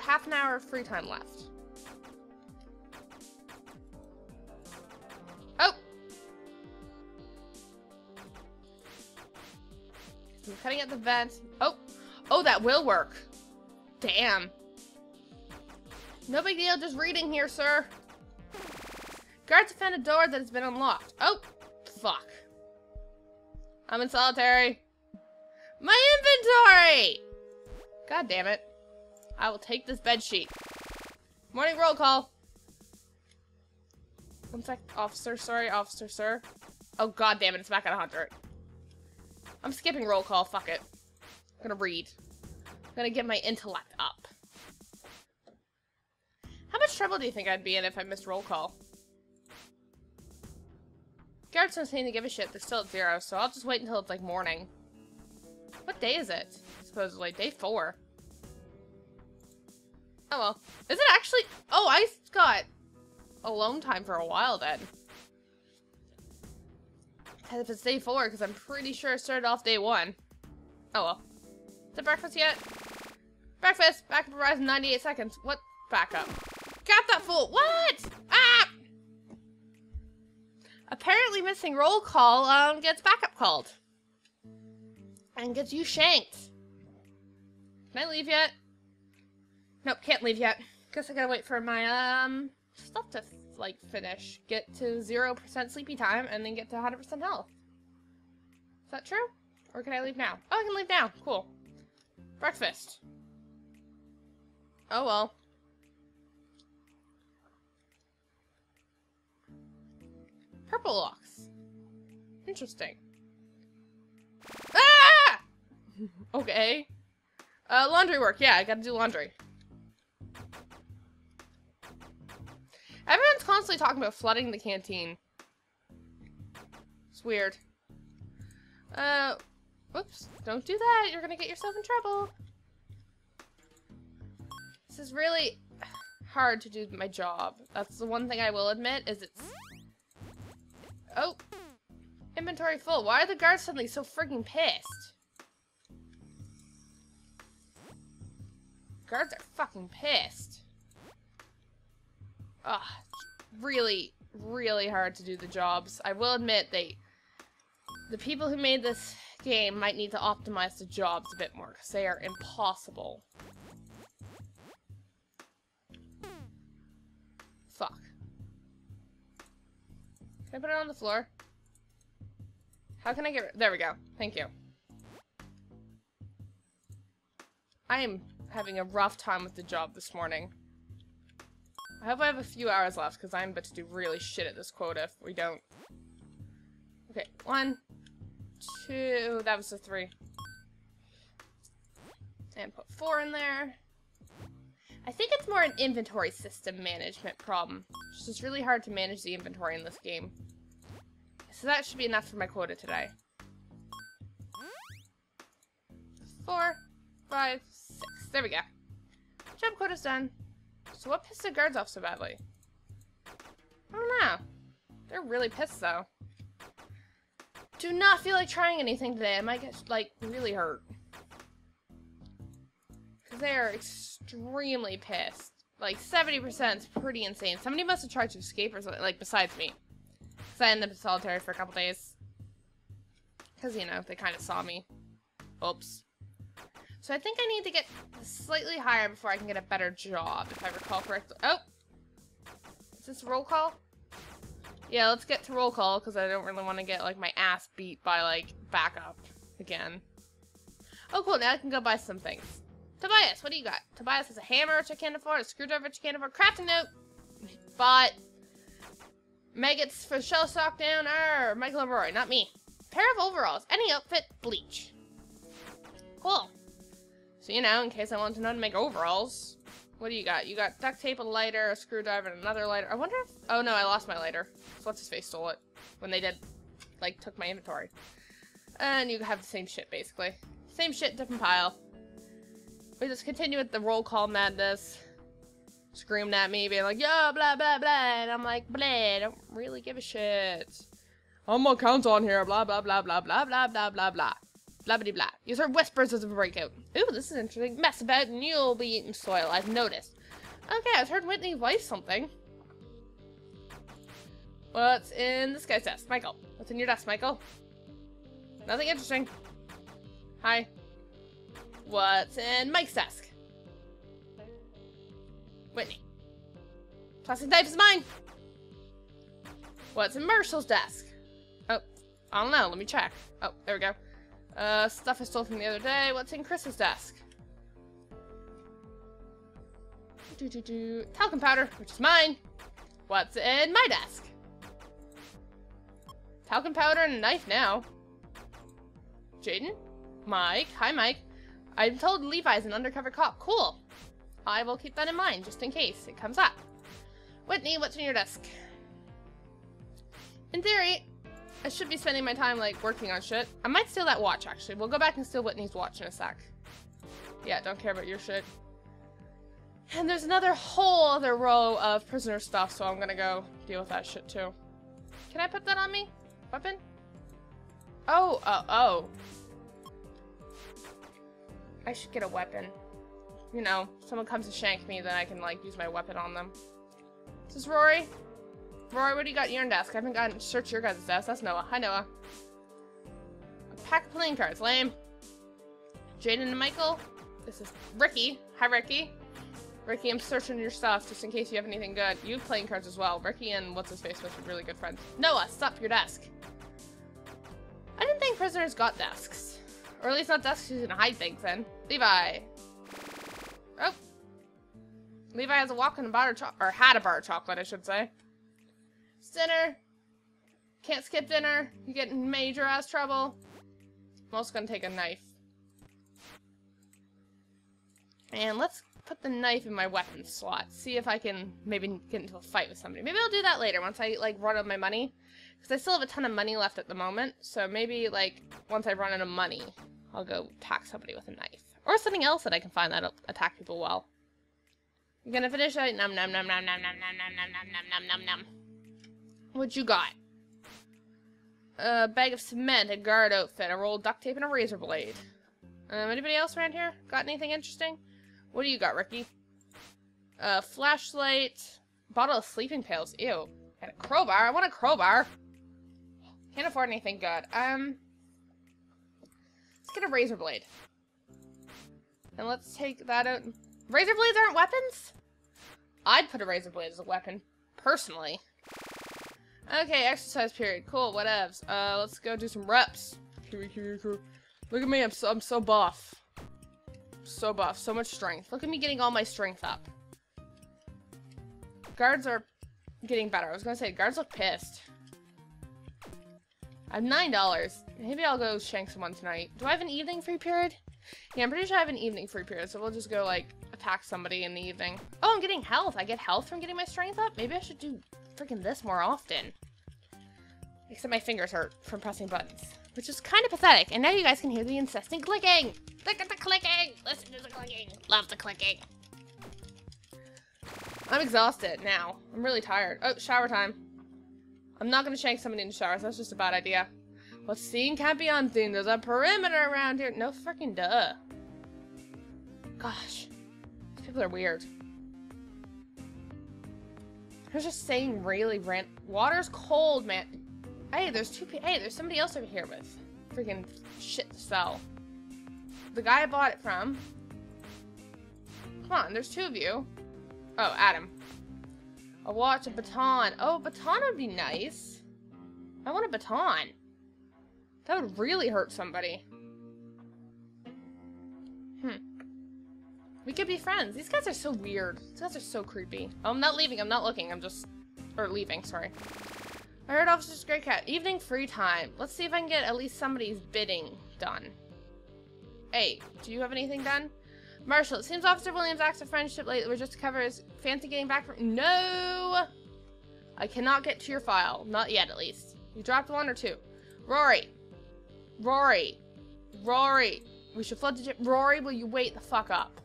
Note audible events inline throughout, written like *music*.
half an hour of free time left. Oh! I'm cutting at the vent. Oh! Oh, that will work. Damn. No big deal, just reading here, sir. Guards have found a door that has been unlocked. Oh! Fuck. I'm in solitary. My inventory! God damn it. I will take this bed sheet. Morning roll call. One sec. Officer, sorry, officer, sir. Oh god damn it, it's back at 100. I'm skipping roll call, fuck it. I'm gonna read. I'm gonna get my intellect up. How much trouble do you think I'd be in if I missed roll call? Guards don't seem to give a shit, they're still at zero, so I'll just wait until it's like morning. What day is it? Supposedly, day four. Oh well. Is it actually? Oh, I got alone time for a while then. And if it's day four, because I'm pretty sure it started off day one. Oh well. Is it breakfast yet? Breakfast! Back up rise in 98 seconds. What? Back up. Got that fool! What? Ah! Apparently missing roll call um, gets backup called. And gets you shanked. Can I leave yet? Nope, can't leave yet. Guess I gotta wait for my, um, stuff to, like, finish. Get to 0% sleepy time, and then get to 100% health. Is that true? Or can I leave now? Oh, I can leave now. Cool. Breakfast. Oh, well. Purple locks. Interesting. Ah! *laughs* okay. Uh, laundry work. Yeah, I gotta do laundry. Constantly talking about flooding the canteen. It's weird. Uh, whoops. Don't do that. You're gonna get yourself in trouble. This is really hard to do my job. That's the one thing I will admit, is it's... Oh! Inventory full. Why are the guards suddenly so freaking pissed? Guards are fucking pissed. Ugh, really, really hard to do the jobs. I will admit they, the people who made this game might need to optimize the jobs a bit more because they are impossible. Fuck. Can I put it on the floor? How can I get There we go. Thank you. I am having a rough time with the job this morning. I hope I have a few hours left, because I'm about to do really shit at this quota if we don't. Okay, one, two, that was a three. And put four in there. I think it's more an inventory system management problem. It's just really hard to manage the inventory in this game. So that should be enough for my quota today. Four, five, six. There we go. Job quota's done. So what pissed the guards off so badly? I don't know. They're really pissed though. Do not feel like trying anything today. I might get like really hurt. Cause they are extremely pissed. Like 70% is pretty insane. Somebody must have tried to escape or something, like besides me. Cause I ended up solitary for a couple days. Cause you know, they kind of saw me. Oops. So I think I need to get slightly higher before I can get a better job, if I recall correctly. Oh! Is this roll call? Yeah, let's get to roll call, because I don't really want to get, like, my ass beat by, like, backup again. Oh, cool, now I can go buy some things. Tobias, what do you got? Tobias has a hammer, which I can't afford, a screwdriver, which I can't afford, crafting note! But... Maggots for shell sock down, Arr, Michael and Rory, not me. Pair of overalls, any outfit, bleach. Cool. So, you know, in case I want to know to make overalls. What do you got? You got duct tape, a lighter, a screwdriver, and another lighter. I wonder if... Oh, no, I lost my lighter. What's-his-face stole it. When they did, like, took my inventory. And you have the same shit, basically. Same shit, different pile. We just continue with the roll call madness. Screaming at me, being like, yo, blah, blah, blah. And I'm like, blah, I don't really give a shit. I'm gonna count on here, blah, blah, blah, blah, blah, blah, blah, blah, blah. Blah blah blah. Use her whispers as a breakout. Ooh, this is interesting. Mess about and you'll be eating soil. I've noticed. Okay, I've heard Whitney voice something. What's in this guy's desk? Michael. What's in your desk, Michael? Nothing interesting. Hi. What's in Mike's desk? Whitney. Plastic knife is mine. What's in Marshall's desk? Oh, I don't know. Let me check. Oh, there we go. Uh, stuff I stole from the other day. What's in Chris's desk? Do do do. Talcum powder, which is mine. What's in my desk? Talcum powder and a knife now. Jaden? Mike? Hi, Mike. I'm told Levi's an undercover cop. Cool. I will keep that in mind, just in case it comes up. Whitney, what's in your desk? In theory, I should be spending my time, like, working on shit. I might steal that watch, actually. We'll go back and steal Whitney's watch in a sec. Yeah, don't care about your shit. And there's another whole other row of prisoner stuff, so I'm gonna go deal with that shit, too. Can I put that on me? Weapon? Oh, oh, oh. I should get a weapon. You know, someone comes to shank me, then I can, like, use my weapon on them. This is Rory. Rory, what do you got in your desk? I haven't gotten search your guys' desk. That's Noah. Hi, Noah. A pack of playing cards. Lame. Jaden and Michael. This is Ricky. Hi, Ricky. Ricky, I'm searching your stuff just in case you have anything good. You have playing cards as well. Ricky and what's his face must be really good friends. Noah, stop your desk. I didn't think prisoners got desks. Or at least not desks you can hide things in. Levi. Oh. Levi has a walk in a bar or had a bar of chocolate, I should say. Dinner. Can't skip dinner. You get in major ass trouble. I'm also gonna take a knife. And let's put the knife in my weapon slot. See if I can maybe get into a fight with somebody. Maybe I'll do that later once I like run out of my money. Because I still have a ton of money left at the moment. So maybe like once I run out of money, I'll go attack somebody with a knife. Or something else that I can find that'll attack people well. I'm gonna finish it? Num num num num num num num num num num num num num. What you got? A bag of cement, a guard outfit, a roll of duct tape, and a razor blade. Um, anybody else around here? Got anything interesting? What do you got, Ricky? A flashlight, bottle of sleeping pills. Ew. And a crowbar. I want a crowbar. Can't afford anything good. Um, let's get a razor blade. And let's take that out. Razor blades aren't weapons? I'd put a razor blade as a weapon, personally. Okay, exercise period. Cool, whatevs. Uh, let's go do some reps. Look at me, I'm so, I'm so buff. So buff, so much strength. Look at me getting all my strength up. Guards are getting better. I was gonna say, guards look pissed. I have $9. Maybe I'll go shank someone tonight. Do I have an evening free period? Yeah, I'm pretty sure I have an evening free period, so we'll just go, like, attack somebody in the evening. Oh, I'm getting health. I get health from getting my strength up? Maybe I should do freaking this more often. Except my fingers hurt from pressing buttons. Which is kind of pathetic. And now you guys can hear the incessant clicking. Look at the clicking. Listen to the clicking. Love the clicking. I'm exhausted now. I'm really tired. Oh, shower time. I'm not going to shank somebody in the shower. So that's just a bad idea. What's seen can't be unseen. There's a perimeter around here. No freaking duh. Gosh. These people are weird. I was just saying really rant. Water's cold, man. Hey, there's two. Hey, there's somebody else over here with freaking shit to sell. The guy I bought it from. Come on, there's two of you. Oh, Adam. A watch, a baton. Oh, a baton would be nice. I want a baton. That would really hurt somebody. We could be friends. These guys are so weird. These guys are so creepy. Oh, I'm not leaving. I'm not looking. I'm just... Or leaving, sorry. I heard Officer Grey Cat. Evening free time. Let's see if I can get at least somebody's bidding done. Hey, do you have anything done? Marshall, it seems Officer Williams' acts of friendship lately were just to cover his fancy getting back from- No! I cannot get to your file. Not yet, at least. You dropped one or two. Rory. Rory. Rory. We should flood the Rory, will you wait the fuck up?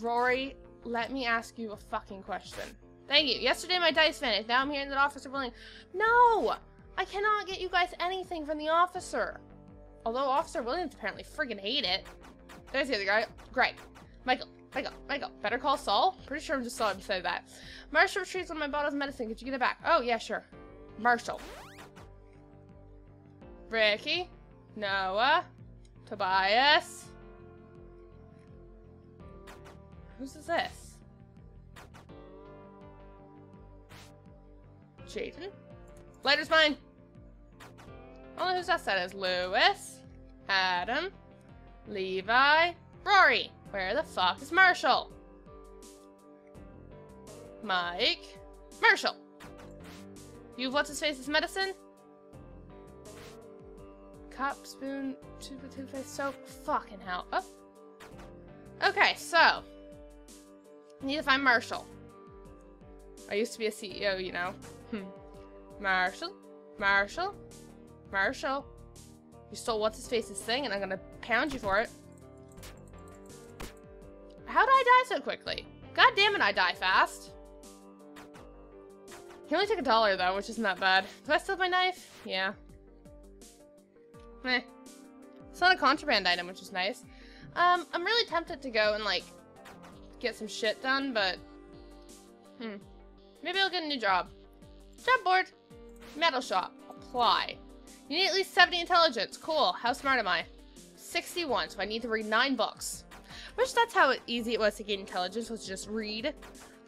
Rory, let me ask you a fucking question. Thank you. Yesterday my dice vanished. Now I'm hearing that Officer Williams. No! I cannot get you guys anything from the officer. Although Officer Williams apparently friggin' hate it. There's the other guy. Greg. Michael. Michael. Michael. Better call Saul? Pretty sure I'm just saw him say that. Marshall retrieves one of my bottles of medicine. Could you get it back? Oh, yeah, sure. Marshall. Ricky. Noah. Tobias. Whose is this? Jaden? Lighter's mine. Only who's that said is Lewis, Adam, Levi, Rory. Where the fuck is Marshall? Mike, Marshall. You've what's his face's medicine? Cup, spoon, toothpaste, soap. Fucking hell. Oh. Okay, so. Need to find Marshall. I used to be a CEO, you know. Hmm. Marshall? Marshall? Marshall? You stole what's his face's thing and I'm gonna pound you for it. How did I die so quickly? God damn it, I die fast. He only took a dollar though, which isn't that bad. Do I still have my knife? Yeah. Eh. It's not a contraband item, which is nice. Um, I'm really tempted to go and like get some shit done, but hmm. Maybe I'll get a new job. Job board. Metal shop. Apply. You need at least 70 intelligence. Cool. How smart am I? 61, so I need to read 9 books. Wish that's how easy it was to gain intelligence, was just read.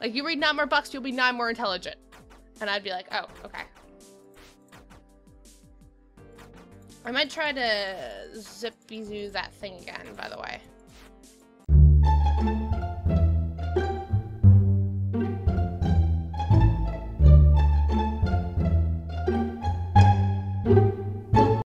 Like, you read 9 more books, you'll be 9 more intelligent. And I'd be like, oh, okay. I might try to zippy zoo that thing again, by the way.